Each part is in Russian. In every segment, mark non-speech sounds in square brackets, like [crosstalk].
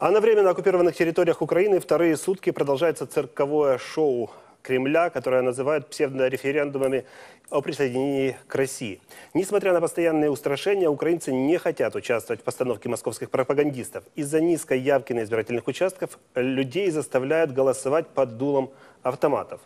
А на временно оккупированных территориях Украины вторые сутки продолжается цирковое шоу Кремля, которое называют псевдореферендумами о присоединении к России. Несмотря на постоянные устрашения, украинцы не хотят участвовать в постановке московских пропагандистов. Из-за низкой явки на избирательных участках людей заставляют голосовать под дулом автоматов.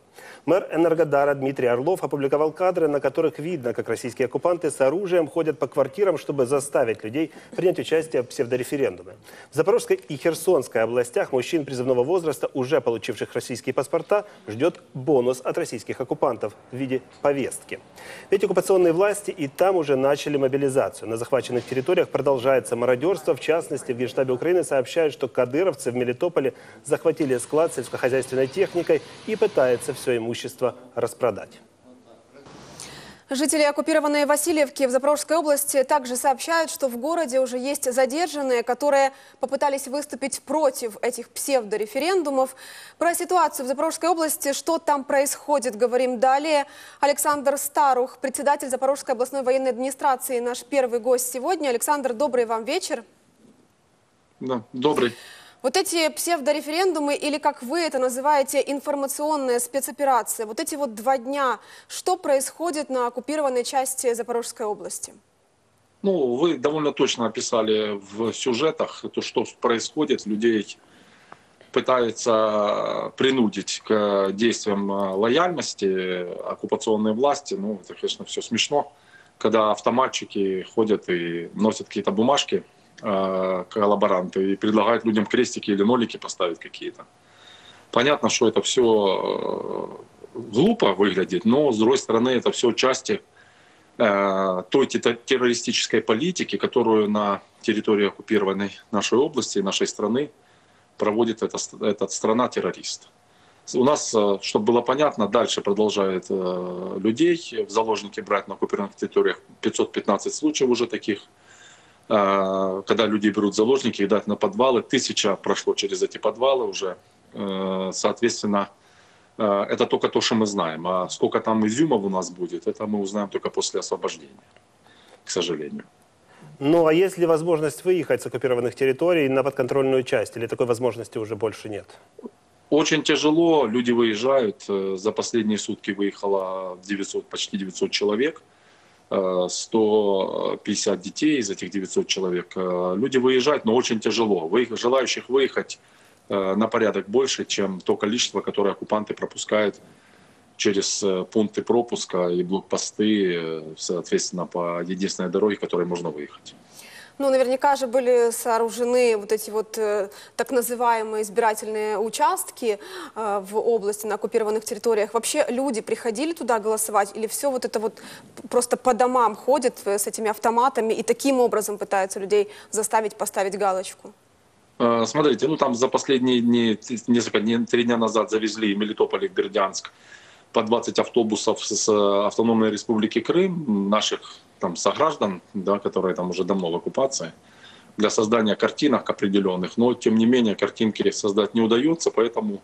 Мэр Энергодара Дмитрий Орлов опубликовал кадры, на которых видно, как российские оккупанты с оружием ходят по квартирам, чтобы заставить людей принять участие в псевдореферендуме. В Запорожской и Херсонской областях мужчин призывного возраста, уже получивших российские паспорта, ждет бонус от российских оккупантов в виде повестки. Ведь оккупационные власти и там уже начали мобилизацию. На захваченных территориях продолжается мародерство. В частности, в Генштабе Украины сообщают, что кадыровцы в Мелитополе захватили склад сельскохозяйственной техникой и пытаются все имущество распродать. Жители оккупированной Васильевки в Запорожской области также сообщают, что в городе уже есть задержанные, которые попытались выступить против этих псевдореферендумов. Про ситуацию в Запорожской области, что там происходит, говорим далее. Александр Старух, председатель Запорожской областной военной администрации, наш первый гость сегодня. Александр, добрый вам вечер. Да, добрый. Вот эти псевдореферендумы, или как вы это называете, информационная спецоперация, вот эти вот два дня, что происходит на оккупированной части Запорожской области? Ну, вы довольно точно описали в сюжетах то, что происходит. Людей пытаются принудить к действиям лояльности оккупационной власти. Ну, это, конечно, все смешно, когда автоматчики ходят и носят какие-то бумажки, Э, коллаборанты и предлагают людям крестики или нолики поставить какие-то. Понятно, что это все э, глупо выглядит, но с другой стороны это все части э, той террористической политики, которую на территории оккупированной нашей области, нашей страны проводит эта, эта страна-террорист. У нас, чтобы было понятно, дальше продолжает людей в заложники брать на оккупированных территориях 515 случаев уже таких – когда люди берут заложники, дать на подвалы, тысяча прошло через эти подвалы уже, э, соответственно, э, это только то, что мы знаем. А сколько там изюмов у нас будет, это мы узнаем только после освобождения, к сожалению. Ну, а есть ли возможность выехать с оккупированных территорий на подконтрольную часть, или такой возможности уже больше нет? Очень тяжело, люди выезжают. Э, за последние сутки выехало 900, почти 900 человек. 150 детей из этих 900 человек. Э, люди выезжают, но очень тяжело. Желающих выехать э, на порядок больше, чем то количество, которое оккупанты пропускают через э, пункты пропуска и блокпосты, соответственно, по единственной дороге, которой можно выехать. Ну, наверняка же были сооружены вот эти вот э, так называемые избирательные участки э, в области, на оккупированных территориях. Вообще люди приходили туда голосовать или все вот это вот просто по домам ходят э, с этими автоматами и таким образом пытаются людей заставить поставить галочку? Э, смотрите, ну там за последние дни, несколько дней, три дня назад завезли Мелитополь и Бердянск по 20 автобусов с автономной республики Крым, наших там сограждан, да, которые там уже давно в оккупации, для создания картинок определенных, но тем не менее картинки создать не удается, поэтому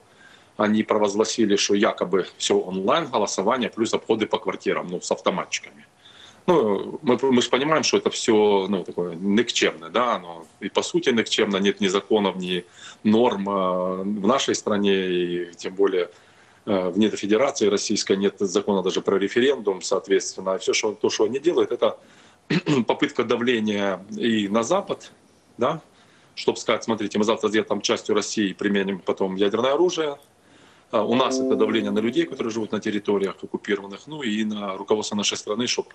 они провозгласили, что якобы все онлайн голосование плюс обходы по квартирам, ну, с автоматчиками. Ну, мы, мы же понимаем, что это все ну, такое никчемное, да, но и по сути никчемно, нет ни законов, ни норм э, в нашей стране, и тем более Э, вне Федерации Российской нет закона даже про референдум, соответственно. Все, что, то, что они делают, это [clears throat] попытка давления и на Запад, да, чтобы сказать, смотрите, мы завтра где там частью России применим потом ядерное оружие. А у нас это давление на людей, которые живут на территориях оккупированных, ну и на руководство нашей страны, чтобы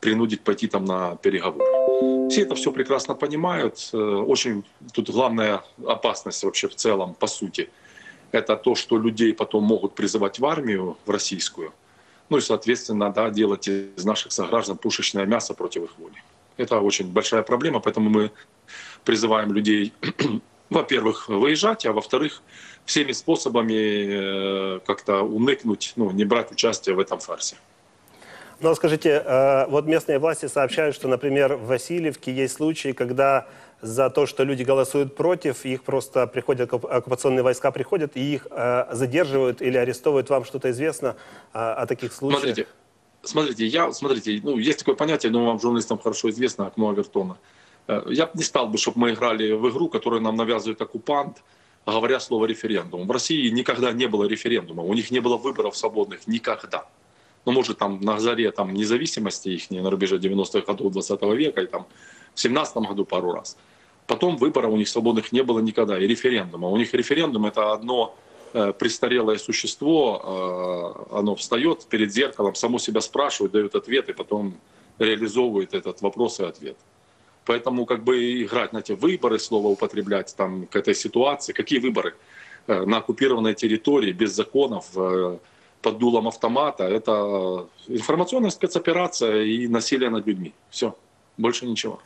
принудить пойти там на переговоры. Все это все прекрасно понимают. Э, очень тут главная опасность вообще в целом, по сути – это то, что людей потом могут призывать в армию, в российскую, ну и, соответственно, да, делать из наших сограждан пушечное мясо против их воли. Это очень большая проблема, поэтому мы призываем людей, [clears throat] во-первых, выезжать, а во-вторых, всеми способами э, как-то уникнуть, ну, не брать участие в этом фарсе. Но скажите, э, вот местные власти сообщают, что, например, в Васильевке есть случаи, когда за то, что люди голосуют против, их просто приходят, оккупационные войска приходят и их э, задерживают или арестовывают. Вам что-то известно э, о таких случаях? Смотрите, смотрите, я, смотрите, ну, есть такое понятие, но вам, журналистам, хорошо известно, окно Авертона. Э, я бы не стал бы, чтобы мы играли в игру, которую нам навязывает оккупант, говоря слово референдум. В России никогда не было референдума, у них не было выборов свободных никогда. Ну, может, там на заре там, независимости их, на рубеже 90-х годов 20 века, и там в 17 году пару раз. Потом выборов у них свободных не было никогда, и референдума. У них референдум это одно э, престарелое существо, э, оно встает перед зеркалом, само себя спрашивает, дает ответ, и потом реализовывает этот вопрос и ответ. Поэтому как бы играть на эти выборы, слово употреблять там к этой ситуации. Какие выборы? Э, на оккупированной территории, без законов, под дулом автомата. Это информационная спецоперация и насилие над людьми. Все, больше ничего.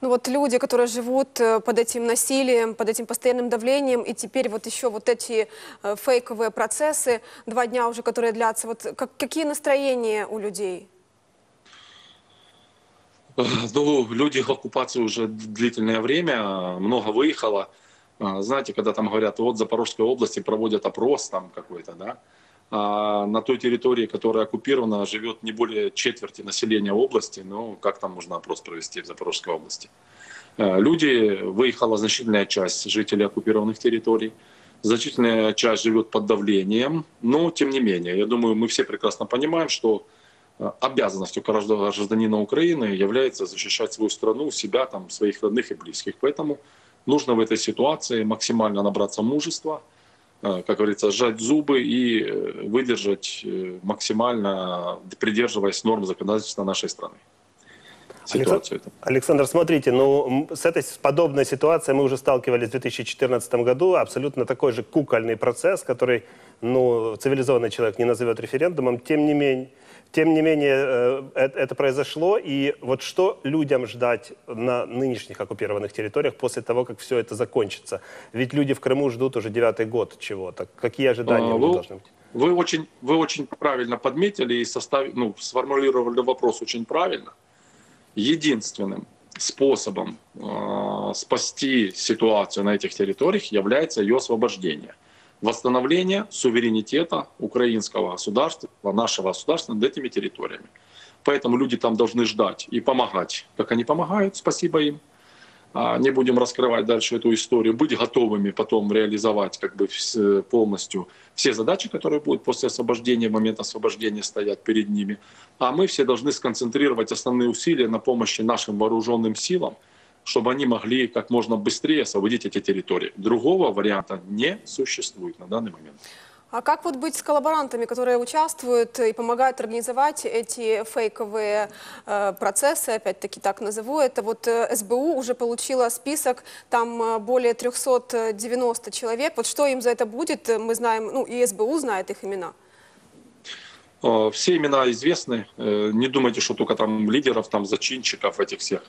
Ну вот люди, которые живут э, под этим насилием, под этим постоянным давлением, и теперь вот еще вот эти фейковые процессы, два дня уже, которые длятся, вот как, какие настроения у людей? [laughs] Ну, люди в оккупации уже длительное время, много выехало. А, знаете, когда там говорят, вот в Запорожской области проводят опрос там какой-то, да, на той территории, которая оккупирована, живет не более четверти населения области, ну, как там можно опрос провести в Запорожской области? А, люди, выехала значительная часть жителей оккупированных территорий, значительная часть живет под давлением, но тем не менее, я думаю, мы все прекрасно понимаем, что Э, обязанностью каждого гражданина Украины является защищать свою страну, себя, там, своих родных и близких. Поэтому нужно в этой ситуации максимально набраться мужества, э, как говорится, сжать зубы и э, выдержать максимально, придерживаясь норм законодательства нашей страны. Ситуацию Александр, смотрите, ну с этой с подобной ситуацией мы уже сталкивались в 2014 году. Абсолютно такой же кукольный процесс, который ну, цивилизованный человек не назовет референдумом. Тем не менее, тем не менее, э, это произошло, и вот что людям ждать на нынешних оккупированных территориях после того, как все это закончится? Ведь люди в Крыму ждут уже девятый год чего-то. Какие ожидания а, вы, должны быть? Вы очень, вы очень правильно подметили и состав, ну, сформулировали вопрос очень правильно. Единственным способом э, спасти ситуацию на этих территориях является ее освобождение – восстановления суверенитета украинского государства, нашего государства над этими территориями. Поэтому люди там должны ждать и помогать. Как они помогают, спасибо им. А, не будем раскрывать дальше эту историю. Быть готовыми потом реализовать как бы полностью все задачи, которые будут после освобождения, в момент освобождения стоять перед ними. А мы все должны сконцентрировать основные усилия на помощи нашим вооруженным силам, чтобы они могли как можно быстрее освободить эти территории. Другого варианта не существует на данный момент. А как вот быть с коллаборантами, которые участвуют и помогают организовать эти фейковые э, процессы, опять-таки так назову это? Вот э, СБУ уже получила список, там э, более 390 человек. Вот что им за это будет, мы знаем, ну и СБУ знает их имена. Э, все имена известны. Э, не думайте, что только там лидеров, там зачинщиков этих всех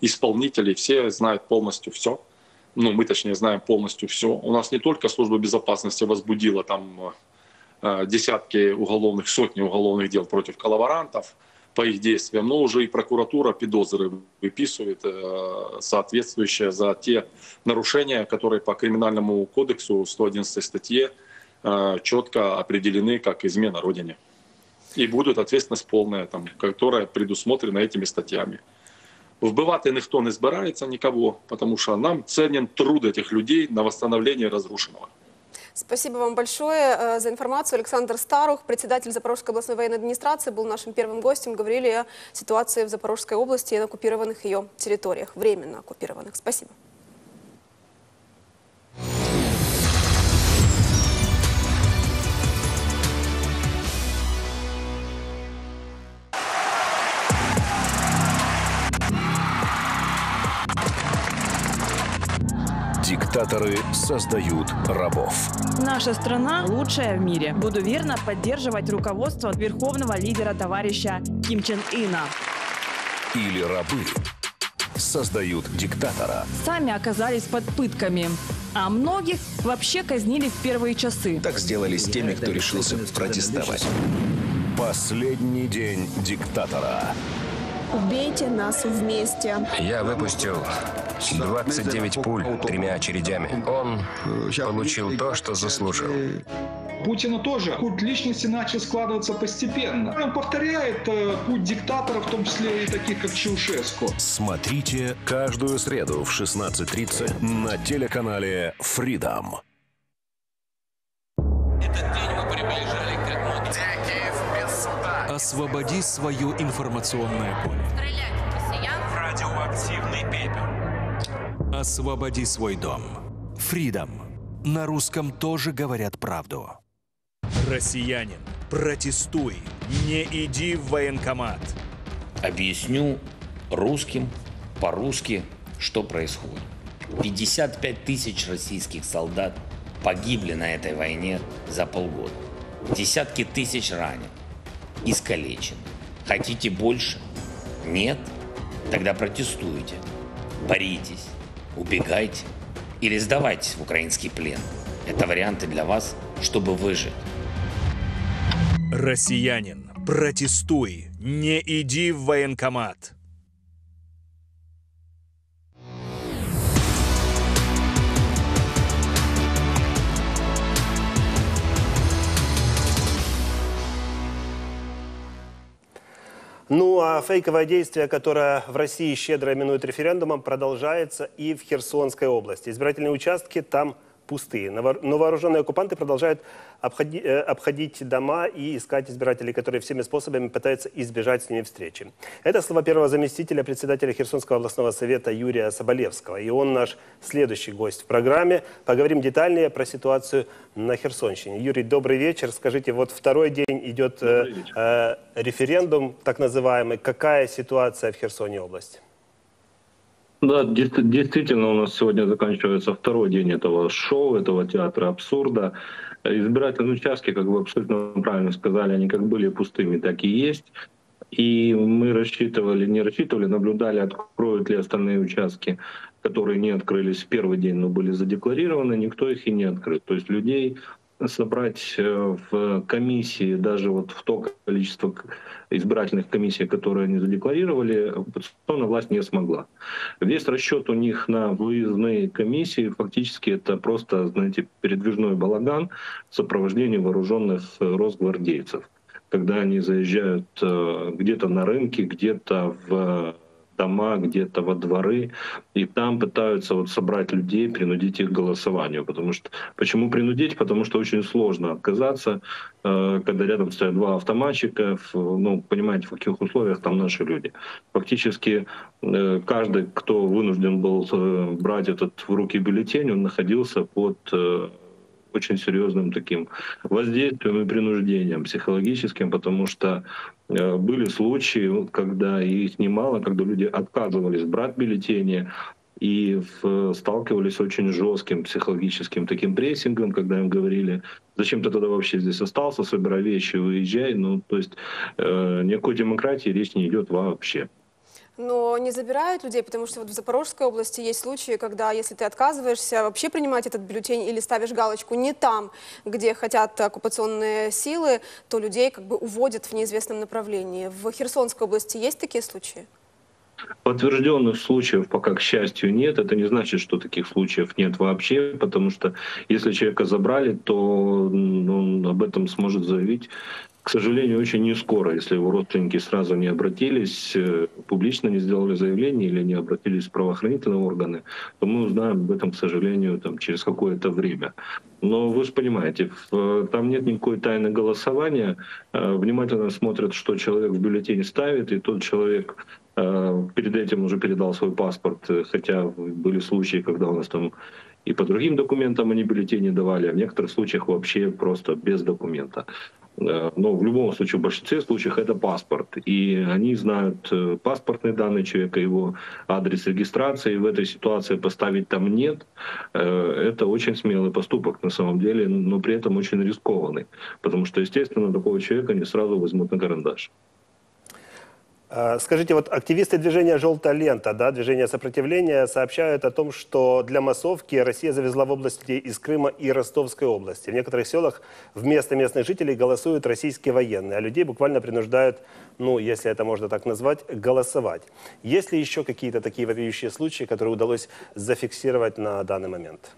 исполнителей. Все знают полностью все. Ну, мы точнее знаем полностью все. У нас не только служба безопасности возбудила там э, десятки уголовных, сотни уголовных дел против коллаборантов по их действиям, но уже и прокуратура пидозры выписывает соответствующие за те нарушения, которые по криминальному кодексу 111 статье четко определены как измена Родине и будет ответственность полная, там, которая предусмотрена этими статьями. Вбивати ніхто не збирається никого, потому что нам ценен труд этих людей на восстановление разрушенного. Спасибо вам большое э, за информацию. Александр Старух, председатель Запорожской областной военной администрации, был нашим первым гостем. Говорили о ситуации в Запорожской области и на оккупированных ее территориях, временно оккупированных. Спасибо. Диктаторы создают рабов. Наша страна лучшая в мире. Буду верно поддерживать руководство верховного лидера товарища Ким Чен Ына. Или рабы создают диктатора. Сами оказались под пытками. А многих вообще казнили в первые часы. Так сделали с теми, кто решился протестовать. Последний день диктатора. Убейте нас вместе. Я выпустил 29 пуль тремя очередями. Он получил то, что заслужил. Путина тоже культ личности начал складываться постепенно. Он повторяет э, путь диктатора, в том числе и таких, как Чаушеску. Смотрите каждую среду в 16.30 на телеканале Freedom. Освободи свое информационное поле. Радиоактивный пепел. Освободи свой дом. Freedom. На русском тоже говорят правду. Россиянин, протестуй, не иди в военкомат. Объясню русским по-русски, что происходит. 55 тысяч российских солдат погибли на этой войне за полгода. Десятки тысяч ранен, искалечен. Хотите больше? Нет? Тогда протестуйте, боритесь, убегайте или сдавайтесь в украинский плен. Это варианты для вас, чтобы выжить. Россиянин, протестуй, не иди в военкомат. Ну а фейковое действие, которое в России щедро именуют референдумом, продолжается и в Херсонской области. Избирательные участки там пустые. Но вооруженные оккупанты продолжают обходи, э, обходить дома и искать избирателей, которые всеми способами пытаются избежать с ними встречи. Это слова первого заместителя председателя Херсонского областного совета Юрия Соболевского. И он наш следующий гость в программе. Поговорим детальнее про ситуацию на Херсонщине. Юрий, добрый вечер. Скажите, вот второй день идет э, э, референдум, так называемый. Какая ситуация в Херсоне области? Да, действительно, у нас сегодня заканчивается второй день этого шоу, этого театра абсурда. Избирательные участки, как вы абсолютно правильно сказали, они как были пустыми, так и есть. И мы рассчитывали, не рассчитывали, наблюдали, откроют ли остальные участки, которые не открылись в первый день, но были задекларированы, никто их и не открыл. То есть людей собрать э, в комиссии, даже вот в то количество избирательных комиссий, которые они задекларировали, оппозиционная власть не смогла. Весь расчет у них на выездные комиссии фактически это просто, знаете, передвижной балаган в сопровождении вооруженных росгвардейцев когда они заезжают э, где-то на рынке, где-то в дома, где-то во дворы, и там пытаются вот собрать людей, принудить их к голосованию. Потому что, почему принудить? Потому что очень сложно отказаться, э, когда рядом стоят два автоматчика, ну, понимаете, в каких условиях там наши люди. Фактически э, каждый, кто вынужден был э, брать этот в руки бюллетень, он находился под очень серьезным таким воздействием и принуждением психологическим, потому что были случаи, когда их немало, когда люди отказывались брать бюллетени, и сталкивались с очень жестким психологическим таким прессингом, когда им говорили, зачем ты тогда вообще здесь остался, собирай вещи, уезжай. Ну, то есть э, никакой демократии речь не идет вообще но не забирают людей, потому что вот в Запорожской области есть случаи, когда если ты отказываешься вообще принимать этот бюллетень или ставишь галочку не там, где хотят оккупационные силы, то людей как бы уводят в неизвестном направлении. В Херсонской области есть такие случаи? Подтвержденных случаев пока, к счастью, нет. Это не значит, что таких случаев нет вообще, потому что если человека забрали, то он об этом сможет заявить к сожалению, очень не скоро, если его родственники сразу не обратились, э, публично не сделали заявление или не обратились в правоохранительные органы, то мы узнаем об этом, к сожалению, там, через какое-то время. Но вы же понимаете, там нет никакой тайны голосования. Э, внимательно смотрят, что человек в бюллетень ставит, и тот человек э, перед этим уже передал свой паспорт, хотя были случаи, когда у нас там и по другим документам они бюллетени давали, а в некоторых случаях вообще просто без документа. Э, но в любом случае, в большинстве случаев это паспорт. И они знают э, паспортные данные человека, его адрес регистрации. В этой ситуации поставить там нет. Э, это очень смелый поступок на самом деле, но при этом очень рискованный. Потому что, естественно, такого человека не сразу возьмут на карандаш. А, скажите, вот активисты движения «Желтая лента», да, движения сопротивления, сообщают о том, что для массовки Россия завезла в области из Крыма и Ростовской области. В некоторых селах вместо местных жителей голосуют российские военные, а людей буквально принуждают, ну, если это можно так назвать, голосовать. Есть ли еще какие-то такие вопиющие случаи, которые удалось зафиксировать на данный момент?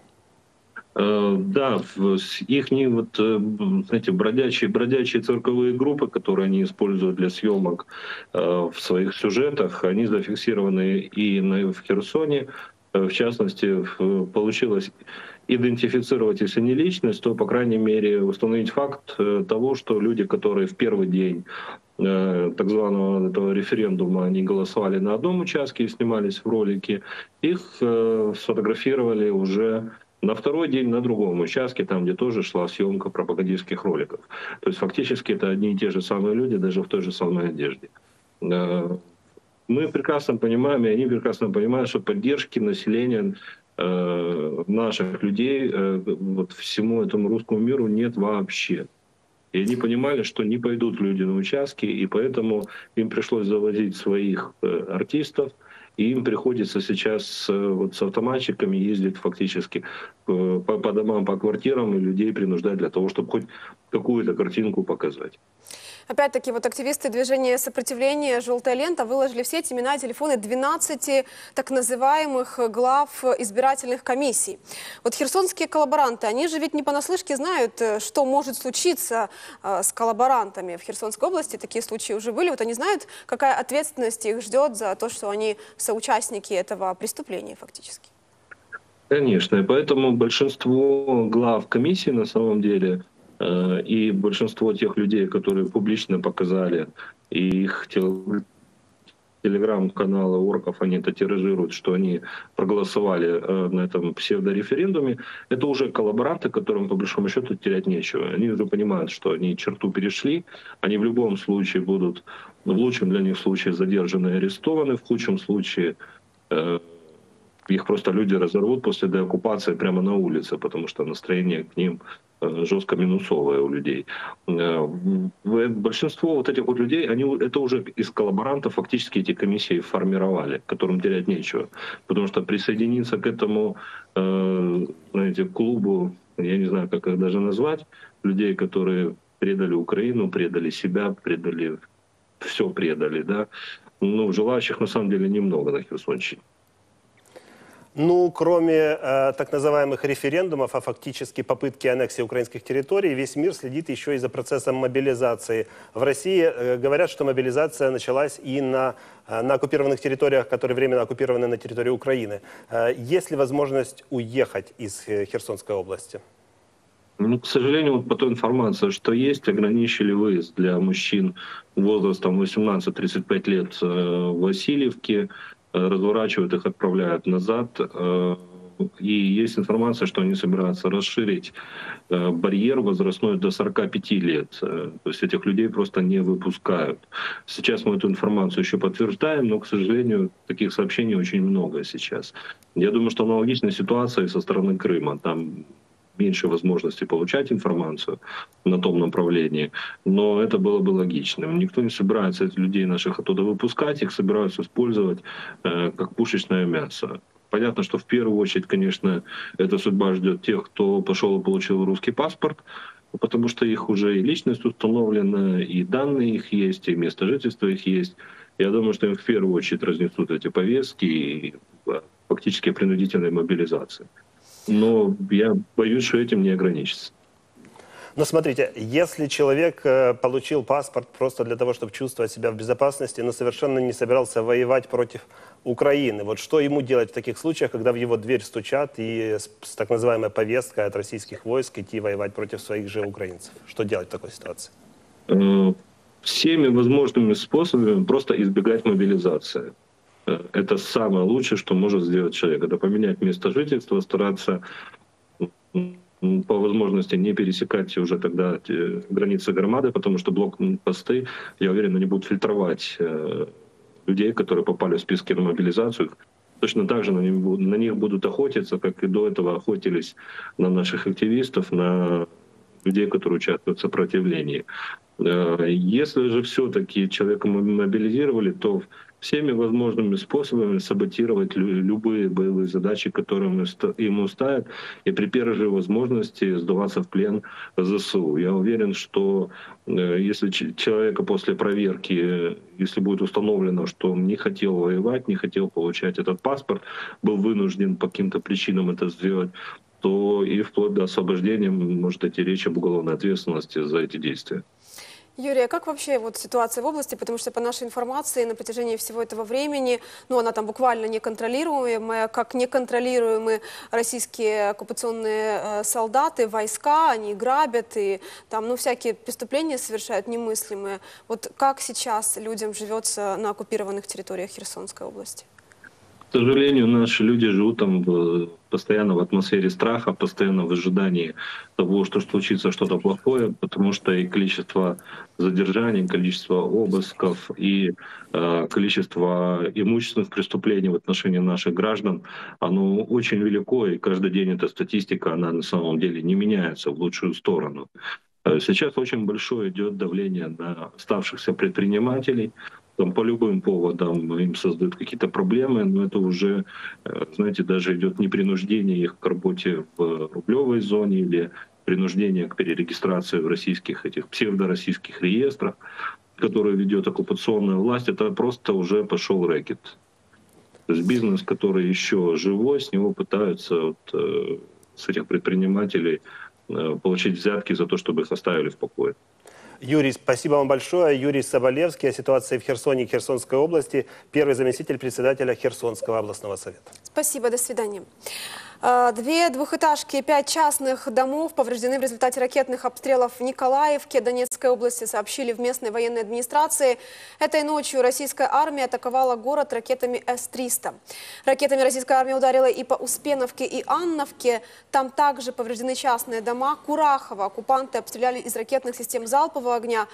Э, да, их вот, э, знаете, бродячие, бродячие цирковые группы, которые они используют для съемок э, в своих сюжетах, они зафиксированы и в Херсоне. В частности, получилось идентифицировать, если не личность, то, по крайней мере, установить факт того, что люди, которые в первый день так званого этого референдума, они голосовали на одном участке и снимались в ролике, их сфотографировали уже на второй день на другом участке, там, где тоже шла съемка пропагандистских роликов. То есть фактически это одни и те же самые люди, даже в той же самой одежде. Э, мы прекрасно понимаем, и они прекрасно понимают, что поддержки населения э, наших людей э, вот всему этому русскому миру нет вообще. И они понимали, что не пойдут люди на участки, и поэтому им пришлось завозить своих артистов – и им приходится сейчас э, вот с автоматчиками ездить фактически э, по, по домам, по квартирам и людей принуждать для того, чтобы хоть какую-то картинку показать. Опять-таки, вот активисты движения сопротивления «Желтая лента» выложили в сеть имена и телефоны 12 так называемых глав избирательных комиссий. Вот херсонские коллаборанты, они же ведь не понаслышке знают, э, что может случиться э, с коллаборантами в Херсонской области. Такие случаи уже были. Вот они знают, какая ответственность их ждет за то, что они соучастники этого преступления фактически. Конечно, и поэтому большинство глав комиссии на самом деле и большинство тех людей, которые публично показали, и их телеграм-каналы орков, они это тиражируют, что они проголосовали э, на этом псевдореферендуме, это уже коллаборанты, которым по большому счету терять нечего. Они уже понимают, что они черту перешли, они в любом случае будут, в лучшем для них случае задержаны и арестованы, в худшем случае э, их просто люди разорвут после деоккупации прямо на улице, потому что настроение к ним Э, жестко минусовая у людей. Э, большинство вот этих вот людей, они это уже из коллаборантов фактически эти комиссии формировали, которым терять нечего. Потому что присоединиться к этому, э, знаете, клубу, я не знаю, как их даже назвать, людей, которые предали Украину, предали себя, предали, все предали, да, ну, желающих на самом деле немного на Херсонщине. Ну, кроме э, так называемых референдумов, а фактически попытки аннексии украинских территорий, весь мир следит еще и за процессом мобилизации. В России э, говорят, что мобилизация началась и на, э, на оккупированных территориях, которые временно оккупированы на территории Украины. Э, есть ли возможность уехать из э, Херсонской области? Ну, к сожалению, вот по той информации, что есть, ограничили выезд для мужчин возрастом 18-35 лет э, в Васильевке, разворачивают их, отправляют назад. Э, и есть информация, что они собираются расширить э, барьер возрастной до 45 лет. То есть этих людей просто не выпускают. Сейчас мы эту информацию еще подтверждаем, но, к сожалению, таких сообщений очень много сейчас. Я думаю, что аналогичная ситуация и со стороны Крыма. Там меньше возможности получать информацию на том направлении, но это было бы логичным. Никто не собирается этих людей наших оттуда выпускать, их собираются использовать э, как пушечное мясо. Понятно, что в первую очередь, конечно, эта судьба ждет тех, кто пошел и получил русский паспорт, потому что их уже и личность установлена, и данные их есть, и место жительства их есть. Я думаю, что им в первую очередь разнесут эти повестки и фактически принудительной мобилизации но я боюсь, что этим не ограничится. Но смотрите, если человек э, получил паспорт просто для того, чтобы чувствовать себя в безопасности, но совершенно не собирался воевать против Украины, вот что ему делать в таких случаях, когда в его дверь стучат и с, так называемой повесткой от российских войск идти воевать против своих же украинцев? Что делать в такой ситуации? Э, всеми возможными способами просто избегать мобилизации. Э, это самое лучшее, что может сделать человек. Это поменять место жительства, стараться по возможности не пересекать уже тогда границы громады, потому что блокпосты, я уверен, они будут фильтровать э, людей, которые попали в списки на мобилизацию. Точно так же на них, будут охотиться, как и до этого охотились на наших активистов, на людей, которые участвуют в сопротивлении. Э, если же все-таки человека мобилизировали, то всеми возможными способами саботировать любые боевые задачи, которые ему ставят, и при первой же возможности сдаваться в плен ЗСУ. Я уверен, что э, если человека после проверки, если будет установлено, что он не хотел воевать, не хотел получать этот паспорт, был вынужден по каким-то причинам это сделать, то и вплоть до освобождения может идти речь об уголовной ответственности за эти действия. Юрий, а как вообще вот ситуация в области? Потому что по нашей информации на протяжении всего этого времени, ну она там буквально неконтролируемая, как неконтролируемые российские оккупационные э, солдаты, войска, они грабят и там, ну всякие преступления совершают немыслимые. Вот как сейчас людям живется на оккупированных территориях Херсонской области? К сожалению, наши люди живут там в, постоянно в атмосфере страха, постоянно в ожидании того, что случится что-то плохое, потому что и количество задержаний, количество обысков и э, количество имущественных преступлений в отношении наших граждан, оно очень велико, и каждый день эта статистика, она на самом деле не меняется в лучшую сторону. Э, сейчас очень большое идет давление на оставшихся предпринимателей, там по любым поводам им создают какие-то проблемы, но это уже, э, знаете, даже идет не принуждение их к работе в рублевой зоне или принуждение к перерегистрации в российских этих псевдороссийских реестрах, которые ведет оккупационная власть, это просто уже пошел рэкет. То есть бизнес, который еще живой, с него пытаются вот, э, с этих предпринимателей э, получить взятки за то, чтобы их оставили в покое. Юрий, спасибо вам большое. Юрий Соболевский о ситуации в Херсоне и Херсонской области, первый заместитель председателя Херсонского областного совета. Спасибо, до свидания. А, две двухэтажки и пять частных домов повреждены в результате ракетных обстрелов в Николаевке, Донецкой области, сообщили в местной военной администрации. Этой ночью российская армия атаковала город ракетами С-300. Ракетами российская армия ударила и по Успеновке, и Анновке. Там также повреждены частные дома. Курахова оккупанты обстреляли из ракетных систем залпового огня.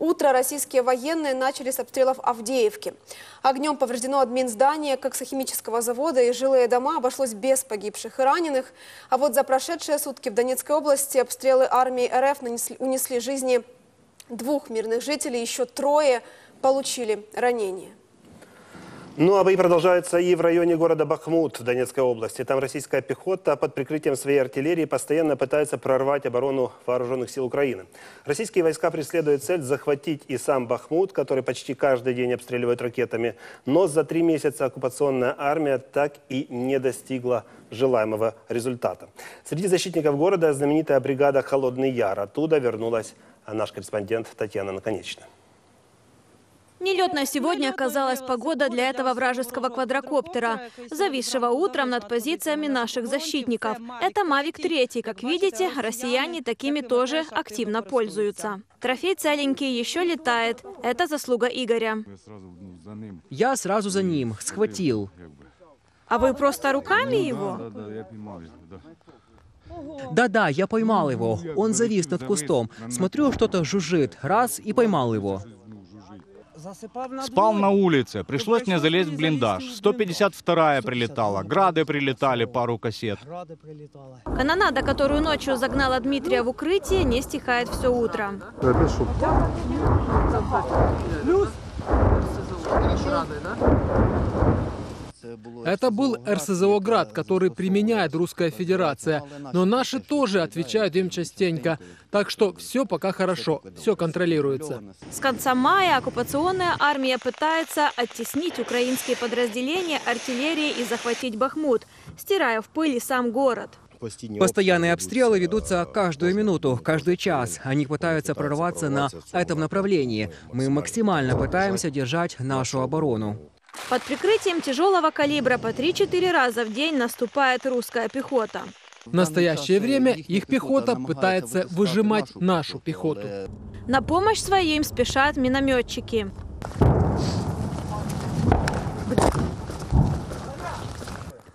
Утро российские военные начали с обстрелов Авдеевки. Огнем повреждено админ здания коксохимического завода и жилые дома обошлось без погибших и раненых. А вот за прошедшие сутки в Донецкой области обстрелы армии РФ нанесли, унесли жизни двух мирных жителей, еще трое получили ранения. Ну а бои продолжаются и в районе города Бахмут Донецкой области. Там российская пехота под прикрытием своей артиллерии постоянно пытается прорвать оборону вооруженных сил Украины. Российские войска преследуют цель захватить и сам Бахмут, который почти каждый день обстреливают ракетами. Но за три месяца оккупационная армия так и не достигла желаемого результата. Среди защитников города знаменитая бригада «Холодный Яр». Оттуда вернулась наш корреспондент Татьяна Наконечная. Нелетной сегодня оказалась погода для этого вражеского квадрокоптера, зависшего утром над позициями наших защитников. Это «Мавик-3». Как видите, россияне такими тоже активно пользуются. Трофей целенький, еще летает. Это заслуга Игоря. Я сразу за ним, схватил. А вы просто руками его? Да-да, я поймал его. Он завис над кустом. Смотрю, что-то жужжит. Раз и поймал его. Спал на улице. Пришлось мне залезть в блиндаж. 152-я прилетала. Грады прилетали, пару кассет. Канонада, которую ночью загнала Дмитрия в укрытие, не стихает все утро. Плюс. Это был РСЗО «Град», который применяет Русская Федерация. Но наши тоже отвечают им частенько. Так что все пока хорошо, все контролируется. С конца мая оккупационная армия пытается оттеснить украинские подразделения артиллерии и захватить Бахмут, стирая в пыли сам город. Постоянные обстрелы ведутся каждую минуту, каждый час. Они пытаются прорваться на этом направлении. Мы максимально пытаемся держать нашу оборону. Под прикрытием тяжелого калибра по 3-4 раза в день наступает русская пехота. В настоящее время их пехота пытается выжимать нашу пехоту. На помощь своим спешат минометчики.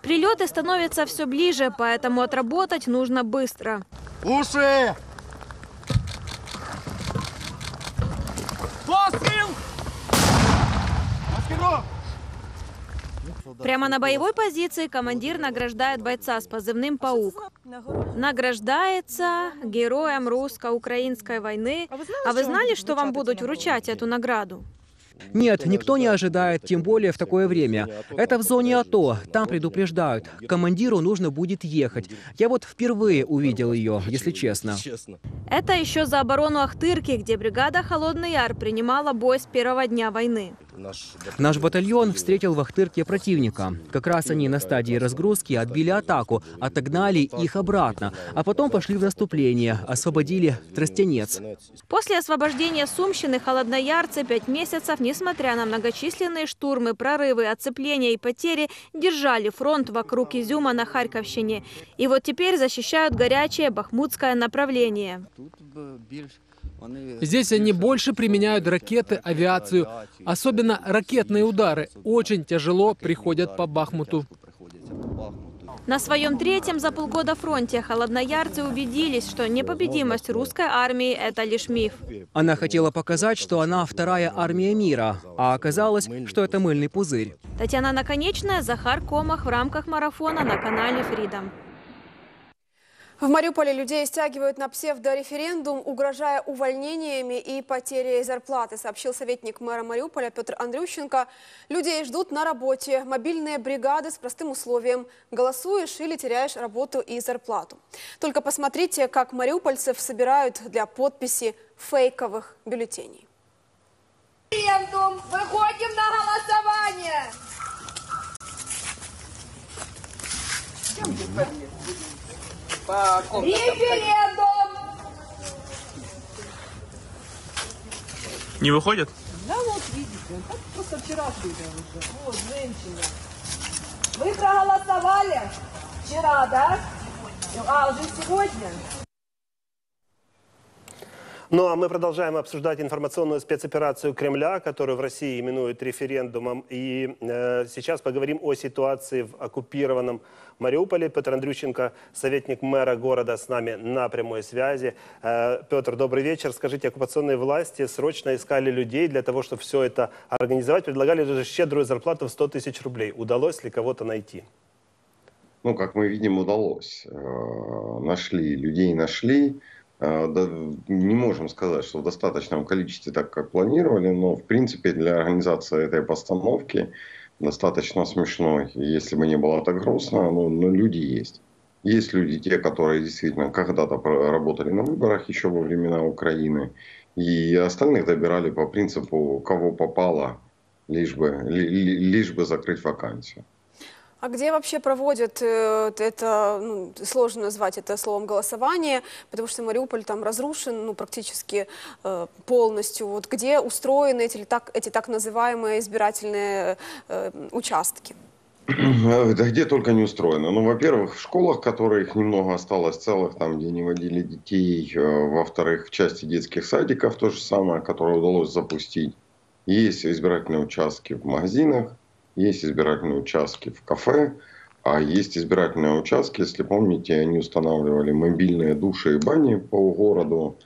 Прилеты становятся все ближе, поэтому отработать нужно быстро. Уши! Пострел! Маскировка! Прямо на боевой позиции командир награждает бойца с позывным «Паук». Награждается героем русско-украинской войны. А вы знали, что вам будут вручать эту награду? Нет, никто не ожидает, тем более в такое время. Это в зоне АТО, там предупреждают. Командиру нужно будет ехать. Я вот впервые увидел ее, если честно. Это еще за оборону Ахтырки, где бригада «Холодный Яр» принимала бой с первого дня войны. Наш батальон встретил в Ахтырке противника. Как раз они на стадии разгрузки отбили атаку, отогнали их обратно, а потом пошли в наступление, освободили Тростянец. После освобождения Сумщины холодноярцы пять месяцев, несмотря на многочисленные штурмы, прорывы, оцепления и потери, держали фронт вокруг Изюма на Харьковщине. И вот теперь защищают горячее бахмутское направление. Здесь они больше применяют ракеты, авиацию. Особенно ракетные удары очень тяжело приходят по Бахмуту. На своем третьем за полгода фронте холодноярцы убедились, что непобедимость русской армии – это лишь миф. Она хотела показать, что она вторая армия мира, а оказалось, что это мыльный пузырь. Татьяна Наконечная, Захар Комах в рамках марафона на канале «Фридом». В Мариуполе людей стягивают на псевдореферендум, угрожая увольнениями и потерей зарплаты, сообщил советник мэра Мариуполя Петр Андрющенко. Людей ждут на работе, мобильные бригады с простым условием – голосуешь или теряешь работу и зарплату. Только посмотрите, как мариупольцев собирают для подписи фейковых бюллетеней. Референдум! Выходим на голосование! Референдум! Не выходит? Да вот видите, он так просто вчера было уже. Вот, женщина. Вы проголосовали вчера, да? А, уже сегодня? Ну а мы продолжаем обсуждать информационную спецоперацию Кремля, которую в России именуют референдумом. И э, сейчас поговорим о ситуации в оккупированном Мариуполе. Петр Андрющенко, советник мэра города, с нами на прямой связи. Э, Петр, добрый вечер. Скажите, оккупационные власти срочно искали людей для того, чтобы все это организовать. Предлагали даже щедрую зарплату в 100 тысяч рублей. Удалось ли кого-то найти? Ну, как мы видим, удалось. Э, нашли, людей нашли. Э, не можем сказать, что в достаточном количестве, так как планировали, но в принципе для организации этой постановки достаточно смешной. Если бы не было так грустно, но, но люди есть. Есть люди, те, которые действительно когда-то работали на выборах еще во времена Украины, и остальных добирали по принципу, кого попало, лишь бы, лишь бы закрыть вакансию. А где вообще проводят э, это, ну, сложно назвать это словом голосование, потому что Мариуполь там разрушен ну, практически э, полностью. Вот где устроены эти так, эти так называемые избирательные э, участки? Да где только не устроено. Ну, во-первых, в школах, которых немного осталось целых, там, где не водили детей. Э, во-вторых, в части детских садиков то же самое, которое удалось запустить. Есть избирательные участки в магазинах, есть избирательные участки в кафе, а есть избирательные участки, если помните, они устанавливали мобильные души и бани по городу.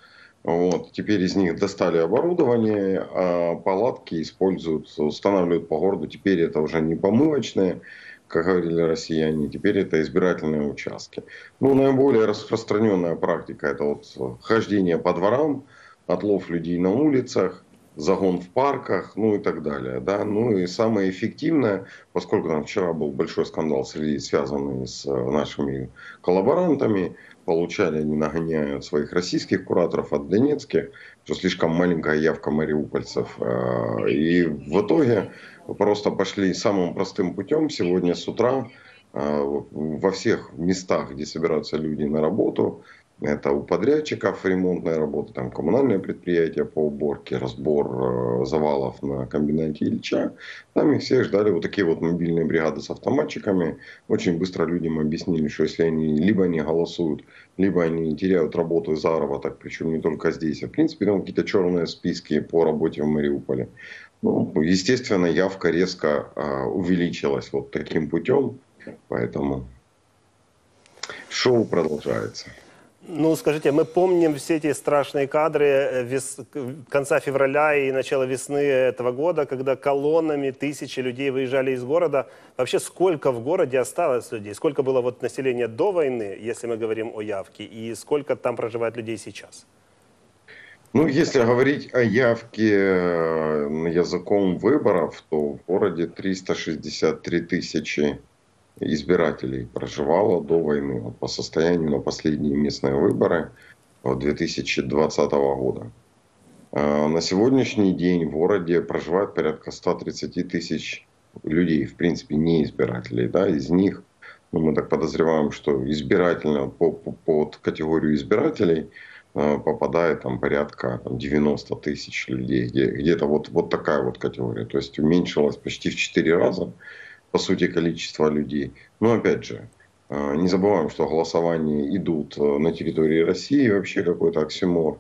Вот. Теперь из них достали оборудование, а палатки используют, устанавливают по городу. Теперь это уже не помывочные, как говорили россияне, теперь это избирательные участки. Ну, наиболее распространенная практика – это вот хождение по дворам, отлов людей на улицах, загон в парках, ну и так далее. Да? Ну и самое эффективное, поскольку там вчера был большой скандал, связанный с э, нашими коллаборантами, получали они нагоняют своих российских кураторов от донецких, что слишком маленькая явка мариупольцев. Э, и в итоге просто пошли самым простым путем. Сегодня с утра э, во всех местах, где собираются люди на работу, это у подрядчиков ремонтная работа, там коммунальное предприятие по уборке, разбор э, завалов на комбинате Ильича. Там их всех ждали вот такие вот мобильные бригады с автоматчиками. Очень быстро людям объяснили, что если они либо не голосуют, либо они теряют работу и заработок, причем не только здесь, а в принципе там какие-то черные списки по работе в Мариуполе. Ну, естественно, явка резко э, увеличилась вот таким путем, поэтому шоу продолжается. Ну, скажите, мы помним все эти страшные кадры э, вес... конца февраля и начала весны этого года, когда колоннами тысячи людей выезжали из города. Вообще, сколько в городе осталось людей? Сколько было вот населения до войны, если мы говорим о явке, и сколько там проживает людей сейчас? Ну, если говорить о явке э, языком выборов, то в городе 363 тысячи избирателей проживало до войны, по состоянию на последние местные выборы 2020 года. Э, на сегодняшний день в городе проживает порядка 130 тысяч людей, в принципе, не избирателей. Да? Из них, ну, мы так подозреваем, что избирательно по, по, под категорию избирателей э, попадает там порядка там, 90 тысяч людей, где, где-то вот, вот такая вот категория. То есть уменьшилось почти в 4 раза, по сути, количество людей. Но опять же, э, не забываем, что голосования идут на территории России, вообще какой-то оксимор.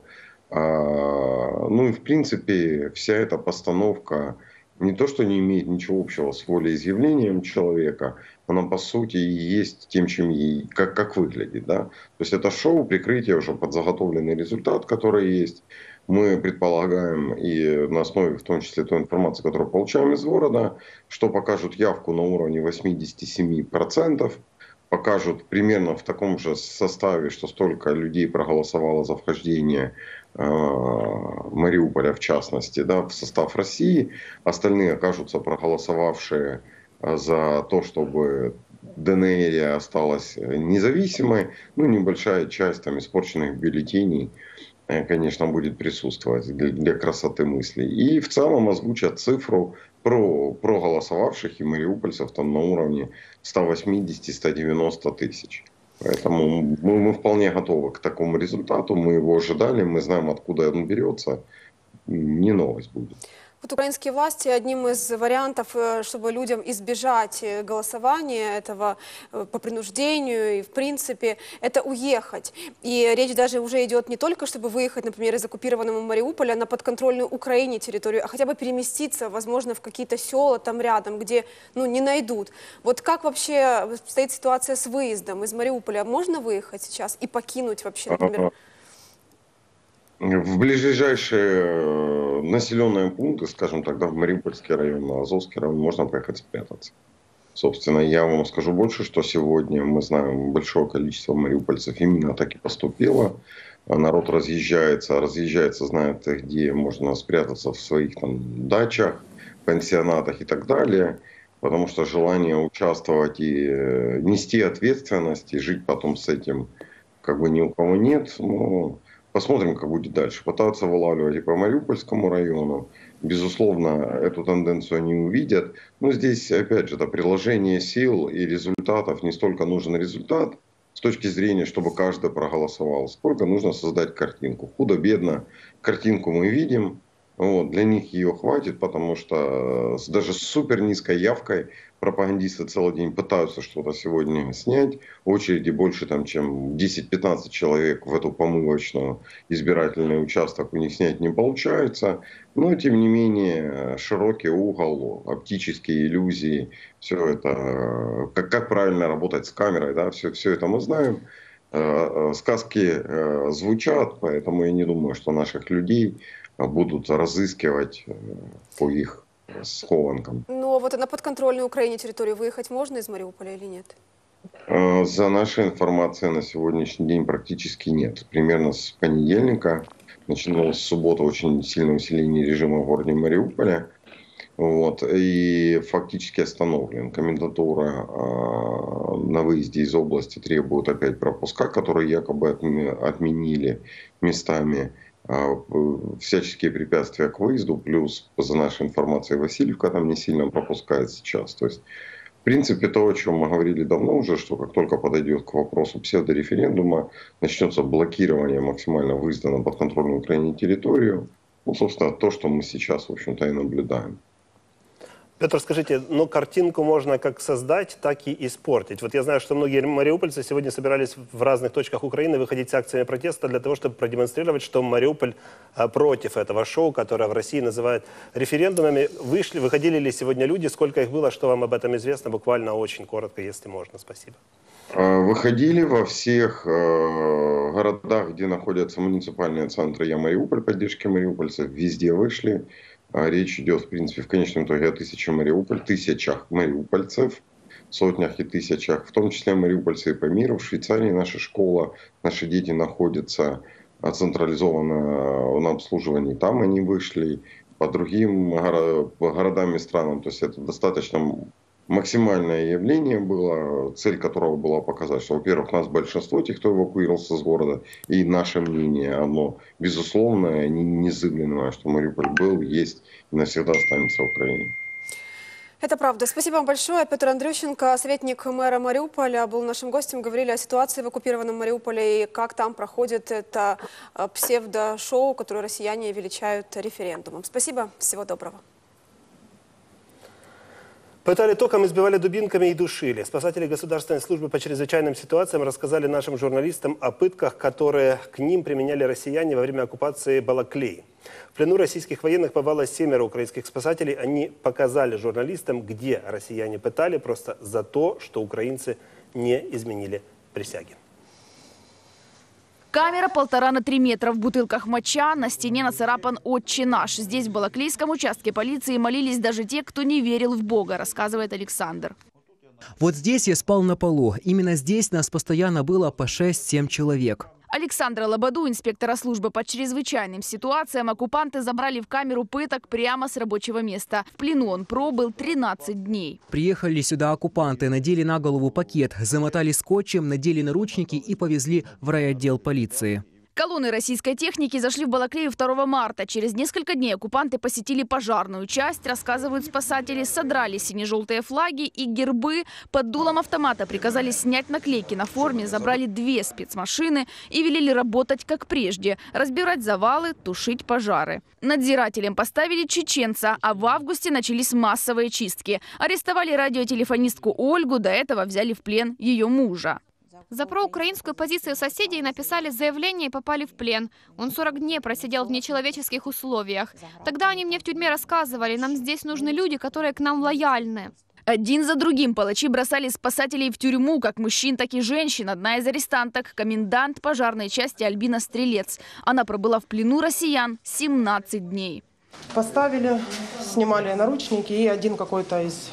А, ну и в принципе вся эта постановка не то, что не имеет ничего общего с волеизъявлением человека, она по сути и есть тем, чем и как, как выглядит. Да? То есть это шоу, прикрытие уже под заготовленный результат, который есть. Мы предполагаем и на основе в том числе той информации, которую получаем из города, что покажут явку на уровне 87%, покажут примерно в таком же составе, что столько людей проголосовало за вхождение Э, Мариуполя в частности, да, в состав России. Остальные окажутся проголосовавшие э, за то, чтобы ДНР осталась независимой. Ну, небольшая часть там испорченных бюллетеней, э, конечно, будет присутствовать для, красоты мыслей. И в целом озвучат цифру про проголосовавших и мариупольцев там на уровне 180-190 тысяч. Поэтому мы, мы вполне готовы к такому результату. Мы его ожидали, мы знаем, откуда он берется. Не новость будет. Вот украинские власти одним из вариантов, э, чтобы людям избежать э, голосования этого э, по принуждению и в принципе, это уехать. И речь даже уже идет не только, чтобы выехать, например, из оккупированного Мариуполя на подконтрольную Украине территорию, а хотя бы переместиться, возможно, в какие-то села там рядом, где ну, не найдут. Вот как вообще стоит ситуация с выездом из Мариуполя? Можно выехать сейчас и покинуть вообще, например? В ближайшие населенные пункты, скажем тогда в Мариупольский район, Азовский район, можно поехать спрятаться. Собственно, я вам скажу больше, что сегодня мы знаем большое количество мариупольцев именно так и поступило. Народ разъезжается, разъезжается, знает, где можно спрятаться в своих там дачах, пансионатах и так далее. Потому что желание участвовать и э, нести ответственность, и жить потом с этим как бы ни у кого нет. Но Посмотрим, как будет дальше. Пытаются вылавливать и по Мариупольскому району. Безусловно, эту тенденцию они увидят. Но здесь, опять же, это приложение сил и результатов. Не столько нужен результат с точки зрения, чтобы каждый проголосовал, сколько нужно создать картинку. Худо-бедно картинку мы видим. Вот, для них ее хватит, потому что даже с супер низкой явкой пропагандисты целый день пытаются что-то сегодня снять. Очереди больше, там, чем 10-15 человек в эту помывочную избирательный участок у них снять не получается. Но, тем не менее, широкий угол, оптические иллюзии, все это, как, как правильно работать с камерой, да, все, все это мы знаем. Э, э, сказки э, звучат, поэтому я не думаю, что наших людей будут разыскивать по их с Хованком. Ну, а вот на подконтрольную Украине территорию выехать можно из Мариуполя или нет? Э, за нашей информацией на сегодняшний день практически нет. Примерно с понедельника начиналось с субботы очень сильное усиление режима в городе Мариуполе. Вот, и фактически остановлен. Комендатура э, на выезде из области требует опять пропуска, которые якобы отменили местами. А, всяческие препятствия к выезду, плюс, за нашей информацией, Васильевка там не сильно пропускает сейчас. То есть, в принципе, то, о чем мы говорили давно уже, что как только подойдет к вопросу псевдореферендума, начнется блокирование максимально выезда на подконтрольную Украине территорию. Ну, собственно, то, что мы сейчас, в общем-то, и наблюдаем. Петр, скажите, ну картинку можно как создать, так и испортить. Вот я знаю, что многие мариупольцы сегодня собирались в разных точках Украины выходить с акциями протеста для того, чтобы продемонстрировать, что Мариуполь а, против этого шоу, которое в России называют референдумами. Вышли, выходили ли сегодня люди, сколько их было, что вам об этом известно? Буквально очень коротко, если можно. Спасибо. А, выходили во всех э, городах, где находятся муниципальные центры «Я Мариуполь», поддержки мариупольцев, везде вышли. А речь идет, в принципе, в конечном итоге о тысяче Мариуполь, тысячах мариупольцев, сотнях и тысячах, в том числе мариупольцы и миру. В Швейцарии наша школа, наши дети находятся централизованно на обслуживании. Там они вышли по другим городам и странам. То есть это достаточно максимальное явление было, цель которого была показать, что, во-первых, нас большинство, тех, кто эвакуировался с города, и наше мнение, оно безусловное, незыблемое, что Мариуполь был, есть и навсегда останется Украиной. Это правда. Спасибо вам большое. Петр Андрющенко, советник мэра Мариуполя, был нашим гостем. Говорили о ситуации в оккупированном Мариуполе и как там проходит это э, псевдо-шоу, которое россияне величают референдумом. Спасибо. Всего доброго. Пытали током, избивали дубинками и душили. Спасатели Государственной службы по чрезвычайным ситуациям рассказали нашим журналистам о пытках, которые к ним применяли россияне во время оккупации Балаклеи. В плену российских военных побывало семеро украинских спасателей. Они показали журналистам, где россияне пытали просто за то, что украинцы не изменили присяги. Камера полтора на три метра в бутылках моча, на стене нацарапан «Отче наш». Здесь, в Балаклейском участке полиции, молились даже те, кто не верил в Бога, рассказывает Александр. Вот здесь я спал на полу. Именно здесь нас постоянно было по 6-7 человек. Александра Лободу, инспектора службы по чрезвычайным ситуациям, оккупанты забрали в камеру пыток прямо с рабочего места. В плену он пробыл 13 дней. Приехали сюда оккупанты, надели на голову пакет, замотали скотчем, надели наручники и повезли в райотдел полиции. Колонны российской техники зашли в Балаклею 2 марта. Через несколько дней оккупанты посетили пожарную часть, рассказывают спасатели, содрали сине-желтые флаги и гербы. Под дулом автомата приказали снять наклейки на форме, забрали две спецмашины и велели работать как прежде. Разбирать завалы, тушить пожары. Надзирателям поставили чеченца, а в августе начались массовые чистки. Арестовали радиотелефонистку Ольгу, до этого взяли в плен ее мужа. За проукраинскую позицию соседей написали заявление и попали в плен. Он 40 дней просидел в нечеловеческих условиях. Тогда они мне в тюрьме рассказывали, нам здесь нужны люди, которые к нам лояльны. Один за другим палачи бросали спасателей в тюрьму, как мужчин, так и женщин. Одна из арестанток – комендант пожарной части Альбина Стрелец. Она пробыла в плену россиян 17 дней. Поставили, снимали наручники, и один какой-то из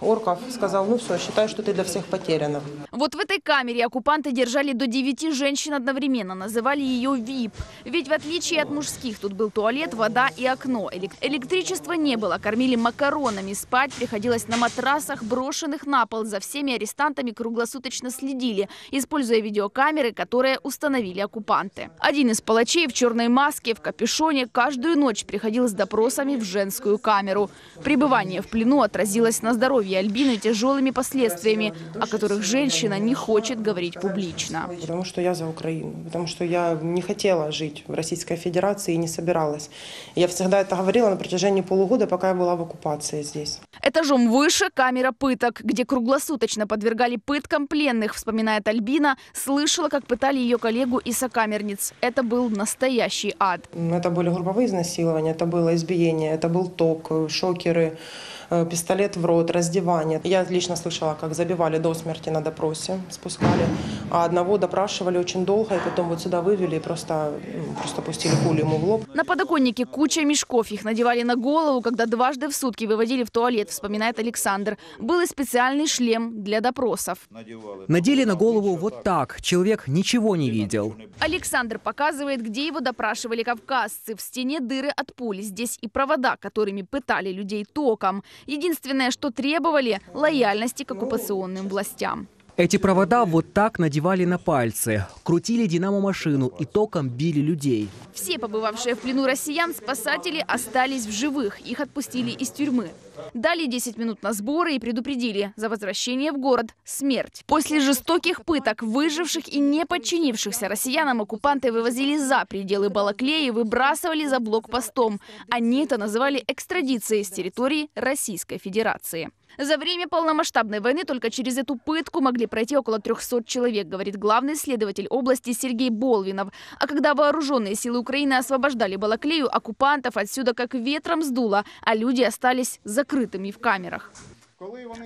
орков сказал, ну все, считай, что ты для всех потеряна. Вот в этой камере оккупанты держали до 9 женщин одновременно, называли ее ВИП. Ведь в отличие от мужских, тут был туалет, вода и окно. Электричества не было, кормили макаронами, спать приходилось на матрасах, брошенных на пол. За всеми арестантами круглосуточно следили, используя видеокамеры, которые установили оккупанты. Один из палачей в черной маске, в капюшоне, каждую ночь приходил с допросами в женскую камеру. Пребывание в плену отразилось на здоровье Альбины тяжелыми последствиями, о которых женщина не хочет говорить публично. Потому что я за Украину, потому что я не хотела жить в Российской Федерации и не собиралась. Я всегда это говорила на протяжении полугода, пока я была в оккупации здесь. Этажом выше камера пыток, где круглосуточно подвергали пыткам пленных, вспоминает Альбина, слышала, как пытали ее коллегу и сокамерниц. Это был настоящий ад. Это были групповые изнасилования, это было избиение, это был ток, шокеры, Э, пистолет в рот, раздевание. Я лично слышала, как забивали до смерти на допросе, спускали. А одного допрашивали очень долго, и потом вот сюда вывели и просто, просто пустили пулю ему в лоб. На подоконнике куча мешков. Их надевали на голову, когда дважды в сутки выводили в туалет, вспоминает Александр. Был и специальный шлем для допросов. Надели на голову вот так. Человек ничего не видел. Александр показывает, где его допрашивали кавказцы. В стене дыры от пуль. Здесь и провода, которыми пытали людей током. Единственное, что требовали – лояльности к оккупационным властям. Эти провода вот так надевали на пальцы, крутили динамо-машину и током били людей. Все побывавшие в плену россиян спасатели остались в живых. Их отпустили из тюрьмы. Дали 10 минут на сборы и предупредили за возвращение в город смерть. После жестоких пыток выживших и не подчинившихся россиянам оккупанты вывозили за пределы Балаклеи и выбрасывали за блокпостом. Они это называли экстрадицией с территории Российской Федерации. За время полномасштабной войны только через эту пытку могли пройти около 300 человек, говорит главный следователь области Сергей Болвинов. А когда вооруженные силы Украины освобождали Балаклею, оккупантов отсюда как ветром сдуло, а люди остались закрытыми в камерах.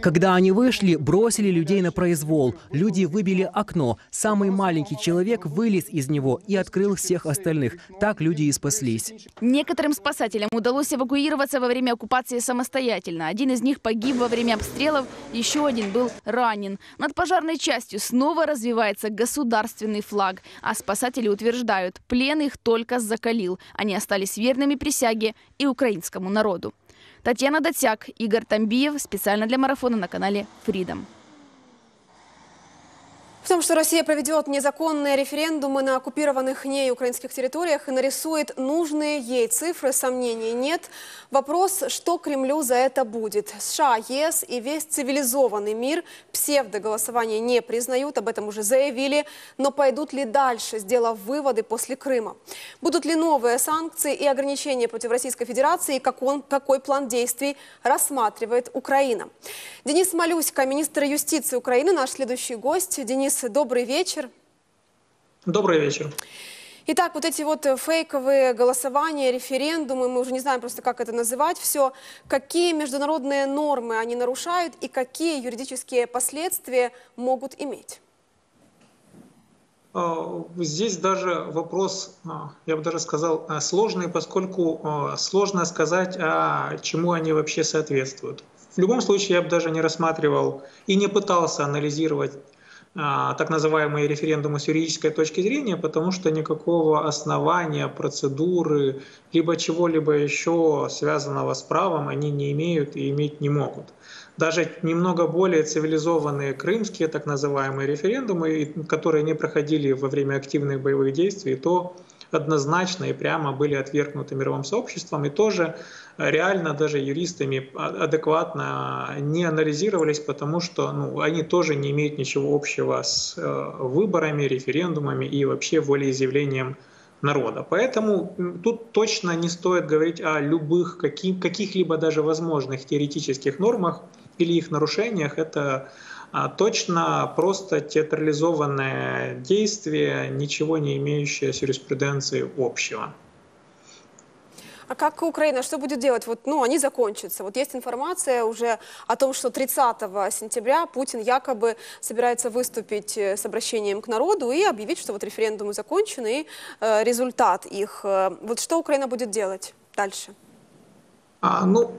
Когда они вышли, бросили людей на произвол. Люди выбили окно. Самый маленький человек вылез из него и открыл всех остальных. Так люди и спаслись. Некоторым спасателям удалось эвакуироваться во время оккупации самостоятельно. Один из них погиб во время обстрелов, еще один был ранен. Над пожарной частью снова развивается государственный флаг. А спасатели утверждают, плен их только закалил. Они остались верными присяге и украинскому народу. Татьяна Датяк, Игорь Тамбиев. Специально для марафона на канале Freedom. В том, что Россия проведет незаконные референдумы на оккупированных ней украинских территориях и нарисует нужные ей цифры, сомнений нет. Вопрос, что Кремлю за это будет. США, ЕС и весь цивилизованный мир псевдоголосование не признают, об этом уже заявили, но пойдут ли дальше, сделав выводы после Крыма? Будут ли новые санкции и ограничения против Российской Федерации и как он, какой план действий рассматривает Украина? Денис Малюська, министр юстиции Украины, наш следующий гость. Денис, добрый вечер. Добрый вечер. Итак, вот эти вот фейковые голосования, референдумы, мы уже не знаем просто, как это называть все. Какие международные нормы они нарушают и какие юридические последствия могут иметь? Здесь даже вопрос, я бы даже сказал, сложный, поскольку сложно сказать, а чему они вообще соответствуют. В любом случае, я бы даже не рассматривал и не пытался анализировать а, так называемые референдумы с юридической точки зрения, потому что никакого основания, процедуры, либо чего-либо еще связанного с правом они не имеют и иметь не могут. Даже немного более цивилизованные крымские так называемые референдумы, которые не проходили во время активных боевых действий, то однозначно и прямо были отвергнуты мировым сообществом и тоже реально даже юристами адекватно не анализировались, потому что ну, они тоже не имеют ничего общего с э, выборами, референдумами и вообще волеизъявлением народа. Поэтому тут точно не стоит говорить о любых, каких, каких-либо даже возможных теоретических нормах или их нарушениях. Это а точно просто театрализованное действие, ничего не имеющее с юриспруденцией общего. А как Украина, что будет делать? Вот, ну, они закончатся. Вот есть информация уже о том, что 30 сентября Путин якобы собирается выступить э, с обращением к народу и объявить, что вот референдумы закончены и э, результат их. Э, вот что Украина будет делать дальше? А, ну,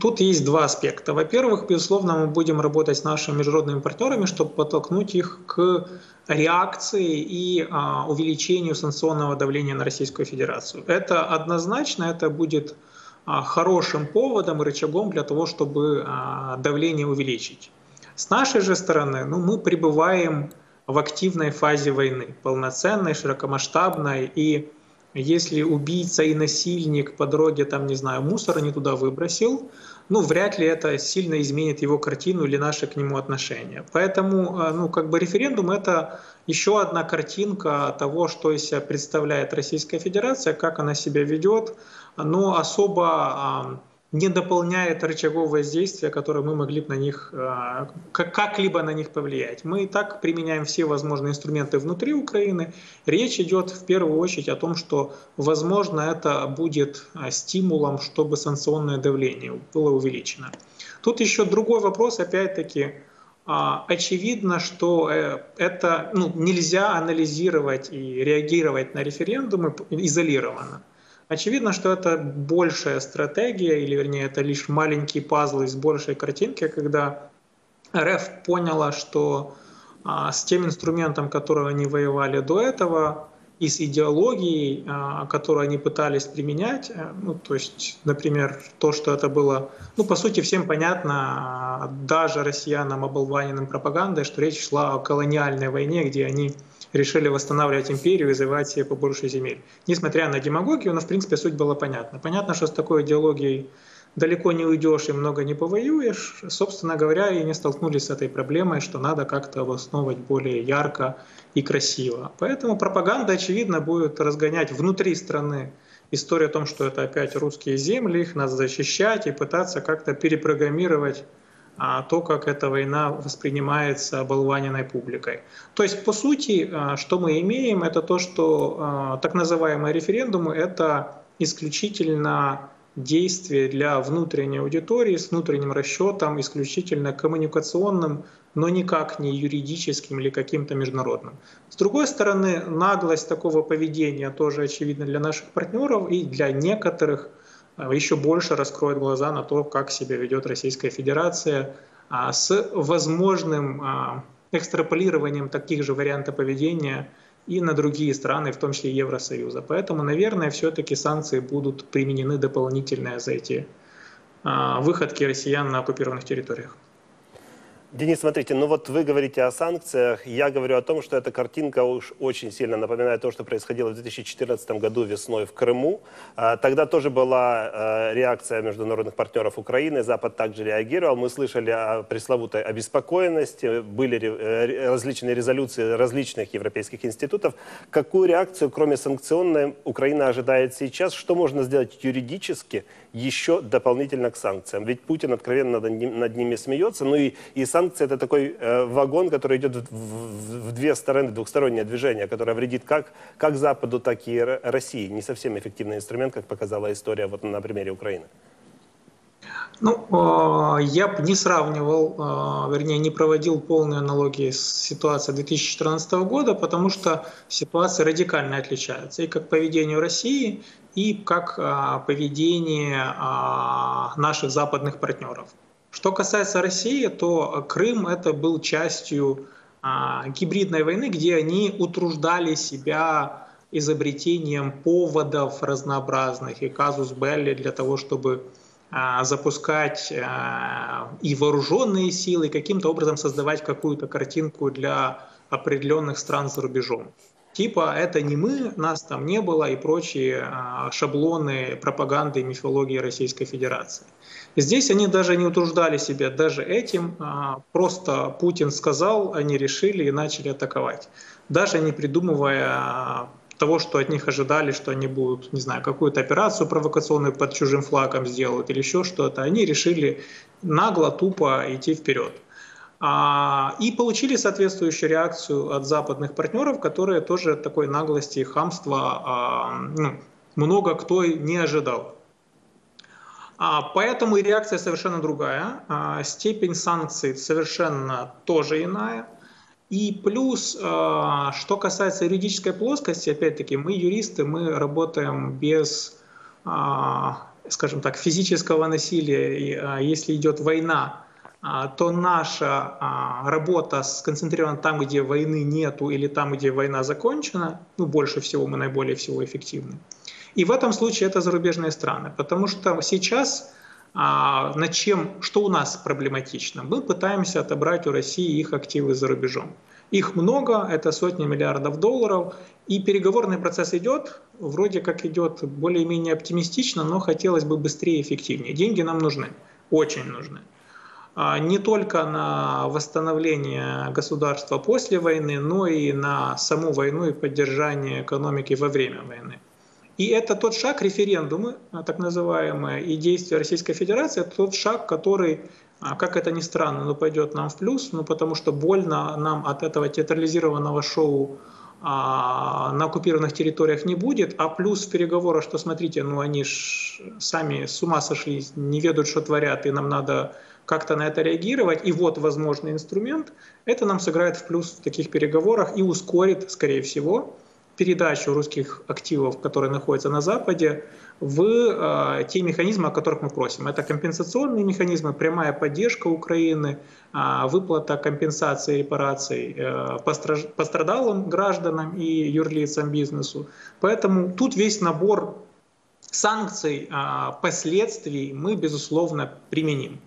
тут есть два аспекта. Во-первых, безусловно, мы будем работать с нашими международными партнерами, чтобы подтолкнуть их к реакции и а, увеличению санкционного давления на Российскую Федерацию. Это однозначно, это будет а, хорошим поводом и рычагом для того, чтобы а, давление увеличить. С нашей же стороны, ну, мы пребываем в активной фазе войны, полноценной, широкомасштабной и если убийца и насильник по дороге, там, не знаю, мусора не туда выбросил, ну, вряд ли это сильно изменит его картину или наше к нему отношение. Поэтому, э, ну, как бы референдум — это еще одна картинка того, что из себя представляет Российская Федерация, как она себя ведет, но особо не дополняет рычагов воздействия, которые мы могли бы на них, э, как-либо на них повлиять. Мы и так применяем все возможные инструменты внутри Украины. Речь идет в первую очередь о том, что, возможно, это будет э, стимулом, чтобы санкционное давление было увеличено. Тут еще другой вопрос, опять-таки, а, очевидно, что э, это ну, нельзя анализировать и реагировать на референдумы изолированно. Очевидно, что это большая стратегия, или вернее, это лишь маленький пазл из большей картинки, когда РФ поняла, что а, с тем инструментом, которым они воевали до этого, и с идеологией, а, которую они пытались применять, э, ну, то есть, например, то, что это было, ну, по сути, всем понятно, а, даже россиянам, оболваненным пропагандой, что речь шла о колониальной войне, где они решили восстанавливать империю и завоевать себе побольше земель. Несмотря на демагогию, но в принципе суть была понятна. Понятно, что с такой идеологией далеко не уйдешь и много не повоюешь. Собственно говоря, и не столкнулись с этой проблемой, что надо как-то обосновывать более ярко и красиво. Поэтому пропаганда, очевидно, будет разгонять внутри страны историю о том, что это опять русские земли, их надо защищать и пытаться как-то перепрограммировать а, то, как эта война воспринимается оболваненной публикой. То есть, по сути, а, что мы имеем, это то, что а, так называемые референдумы — это исключительно действие для внутренней аудитории с внутренним расчетом, исключительно коммуникационным, но никак не юридическим или каким-то международным. С другой стороны, наглость такого поведения тоже очевидна для наших партнеров и для некоторых – еще больше раскроет глаза на то, как себя ведет Российская Федерация а, с возможным а, экстраполированием таких же вариантов поведения и на другие страны, в том числе Евросоюза. Поэтому, наверное, все-таки санкции будут применены дополнительные за эти выходки россиян на оккупированных территориях. Денис, смотрите, ну вот вы говорите о санкциях, я говорю о том, что эта картинка уж очень сильно напоминает то, что происходило в 2014 году весной в Крыму. А, тогда тоже была а, реакция международных партнеров Украины, Запад также реагировал. Мы слышали о пресловутой обеспокоенности, были э, различные резолюции различных европейских институтов. Какую реакцию, кроме санкционной, Украина ожидает сейчас? Что можно сделать юридически еще дополнительно к санкциям? Ведь Путин откровенно над ними смеется, ну и, и санкции это такой э, вагон, который идет в, в, в две стороны, двухстороннее движение, которое вредит как, как Западу, так и России. Не совсем эффективный инструмент, как показала история вот на примере Украины. Ну, а, я бы не сравнивал, а, вернее, не проводил полные аналогии с ситуацией 2014 года, потому что ситуация радикально отличается и как поведение России, и как а, поведение наших западных партнеров. Что касается России, то Крым это был частью а, гибридной войны, где они утруждали себя изобретением поводов разнообразных и казус белли для того, чтобы а, запускать а, и вооруженные силы, каким-то образом создавать какую-то картинку для определенных стран за рубежом. Типа это не мы, нас там не было и прочие а, шаблоны пропаганды и мифологии Российской Федерации. Здесь они даже не утруждали себя даже этим, а, просто Путин сказал, они решили и начали атаковать. Даже не придумывая а, того, что от них ожидали, что они будут, не знаю, какую-то операцию провокационную под чужим флагом сделают или еще что-то, они решили нагло, тупо идти вперед. А, и получили соответствующую реакцию от западных партнеров, которые тоже такой наглости и хамства ну, много кто не ожидал. А, поэтому и реакция совершенно другая, а, степень санкций совершенно тоже иная. И плюс, а, что касается юридической плоскости, опять-таки, мы юристы, мы работаем без, скажем так, физического насилия. Если идет война, то наша работа сконцентрирована там, где войны нету или там, где война закончена. Ну, больше всего мы наиболее всего эффективны. И в этом случае это зарубежные страны, потому что сейчас а, над чем, что у нас проблематично? Мы пытаемся отобрать у России их активы за рубежом. Их много, это сотни миллиардов долларов, и переговорный процесс идет, вроде как идет более-менее оптимистично, но хотелось бы быстрее и эффективнее. Деньги нам нужны, очень нужны. А, не только на восстановление государства после войны, но и на саму войну и поддержание экономики во время войны. И это тот шаг, референдумы, а, так называемые, и действия Российской Федерации, это тот шаг, который, а, как это ни странно, но пойдет нам в плюс, ну, потому что больно нам от этого театрализированного шоу на оккупированных территориях не будет, а плюс в переговорах, что смотрите, ну они ж сами с ума сошли, не ведут, что творят, и нам надо как-то на это реагировать, и вот возможный инструмент, это нам сыграет в плюс в таких переговорах и ускорит, скорее всего, передачу русских активов, которые находятся на Западе, в э, те механизмы, о которых мы просим. Это компенсационные механизмы, прямая поддержка Украины, э, выплата компенсации репараций э, пострадалым гражданам и юрлицам бизнесу. Поэтому тут весь набор санкций, э, последствий мы, безусловно, применим.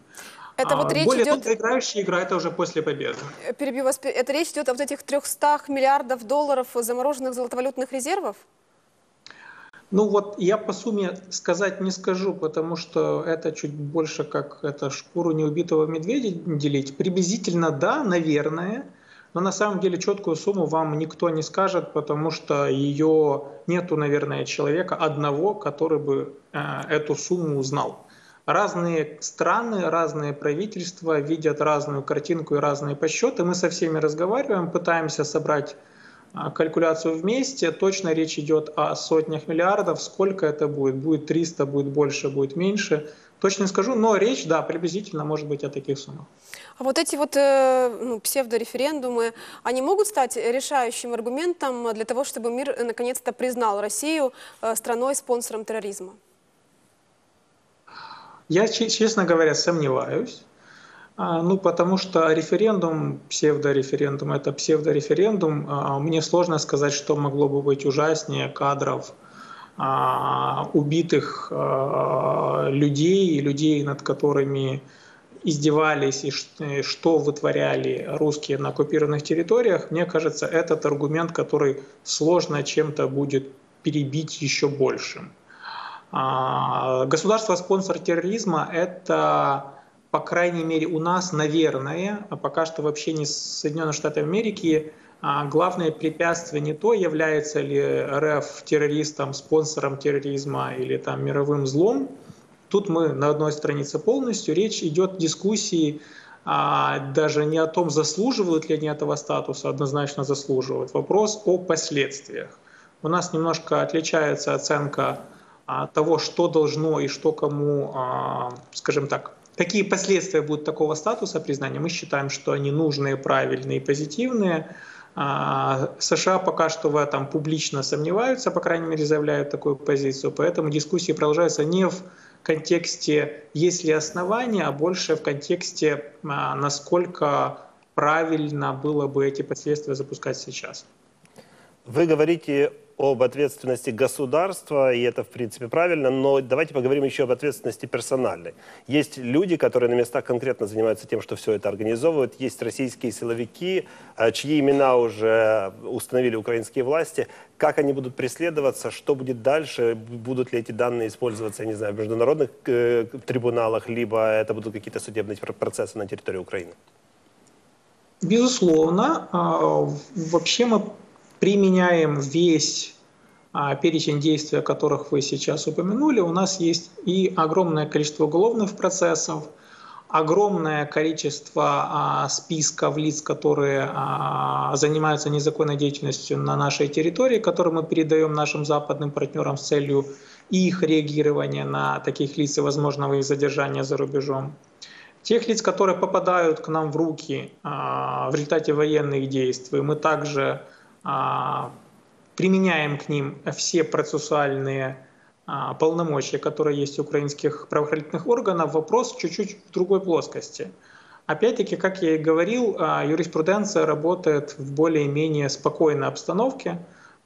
Это вот а, речь Более идет... того, играющий играет уже после победы. Э, перебью вас. Это речь идет о вот этих 300 миллиардов долларов замороженных золотовалютных резервов? Ну вот я по сумме сказать не скажу, потому что это чуть больше как это шкуру неубитого медведя делить. Приблизительно да, наверное, но на самом деле четкую сумму вам никто не скажет, потому что ее нету, наверное, человека одного, который бы э, эту сумму узнал. Разные страны, разные правительства видят разную картинку и разные подсчеты. Мы со всеми разговариваем, пытаемся собрать а, калькуляцию вместе. Точно речь идет о сотнях миллиардов. Сколько это будет? Будет 300, будет больше, будет меньше. Точно не скажу, но речь, да, приблизительно может быть о таких суммах. А вот эти вот э, ну, псевдореферендумы, они могут стать решающим аргументом для того, чтобы мир наконец-то признал Россию э, страной-спонсором терроризма? Я, честно говоря, сомневаюсь. А, ну, потому что референдум, псевдореферендум, это псевдореферендум. А, мне сложно сказать, что могло бы быть ужаснее кадров а, убитых людей, людей, над которыми издевались и что вытворяли русские на оккупированных территориях, мне кажется, этот аргумент, который сложно чем-то будет перебить еще большим. А, государство-спонсор терроризма – это, по крайней мере, у нас, наверное, а пока что в общении с Соединенными Штатами Америки а, главное препятствие не то, является ли РФ террористом, спонсором терроризма или там мировым злом. Тут мы на одной странице полностью. Речь идет дискуссии а, даже не о том, заслуживают ли они этого статуса, однозначно заслуживают. Вопрос о последствиях. У нас немножко отличается оценка того, что должно и что кому, а, скажем так, какие последствия будут такого статуса признания. Мы считаем, что они нужные, правильные и позитивные. А, США пока что в этом публично сомневаются, по крайней мере, заявляют такую позицию. Поэтому дискуссии продолжаются не в контексте есть ли основания, а больше в контексте, насколько правильно было бы эти последствия запускать сейчас. Вы говорите об ответственности государства, и это, в принципе, правильно, но давайте поговорим еще об ответственности персональной. Есть люди, которые на местах конкретно занимаются тем, что все это организовывают, есть российские силовики, а, чьи имена уже установили украинские власти. Как они будут преследоваться, что будет дальше, будут ли эти данные использоваться, я не знаю, в международных э, трибуналах, либо это будут какие-то судебные процессы на территории Украины? Безусловно. А, вообще мы применяем весь а, перечень действий, о которых вы сейчас упомянули, у нас есть и огромное количество уголовных процессов, огромное количество а, списков лиц, которые а, занимаются незаконной деятельностью на нашей территории, которые мы передаем нашим западным партнерам с целью их реагирования на таких лиц и возможного их задержания за рубежом. Тех лиц, которые попадают к нам в руки в результате военных действий, мы также применяем к ним все процессуальные а, полномочия, которые есть у украинских правоохранительных органов. Вопрос чуть-чуть в другой плоскости. Опять-таки, как я и говорил, а, юриспруденция работает в более-менее спокойной обстановке.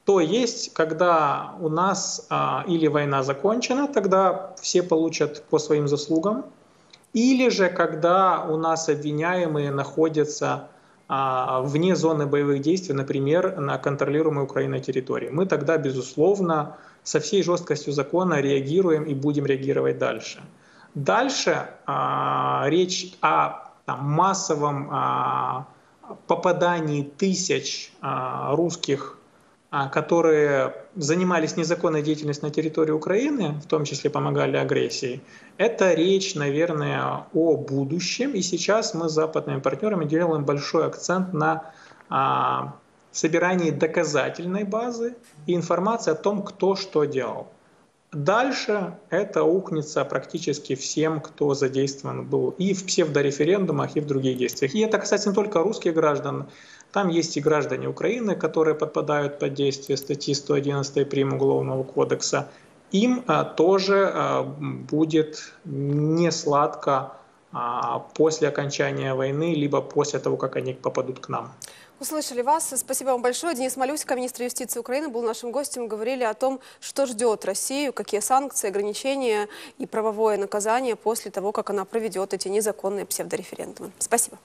То есть, когда у нас или война закончена, тогда все получат по своим заслугам, или же когда у нас обвиняемые находятся а, вне зоны боевых действий, например, на контролируемой Украиной территории. Мы тогда, безусловно, со всей жесткостью закона реагируем и будем реагировать дальше. Дальше а, речь о там, массовом а, попадании тысяч а, русских а, которые занимались незаконной деятельностью на территории Украины, в том числе помогали агрессии, это речь, наверное, о будущем. И сейчас мы с западными партнерами делаем большой акцент на а, собирании доказательной базы и информации о том, кто что делал. Дальше это ухнется практически всем, кто задействован был и в псевдореферендумах, и в других действиях. И это касается не только русских граждан, там есть и граждане Украины, которые подпадают под действие статьи 111 прим. Уголовного кодекса. Им а, тоже а, будет не сладко а, после окончания войны, либо после того, как они попадут к нам. Услышали вас. Спасибо вам большое. Денис Малюсика, министр юстиции Украины, был нашим гостем. Говорили о том, что ждет Россию, какие санкции, ограничения и правовое наказание после того, как она проведет эти незаконные псевдореферендумы. Спасибо.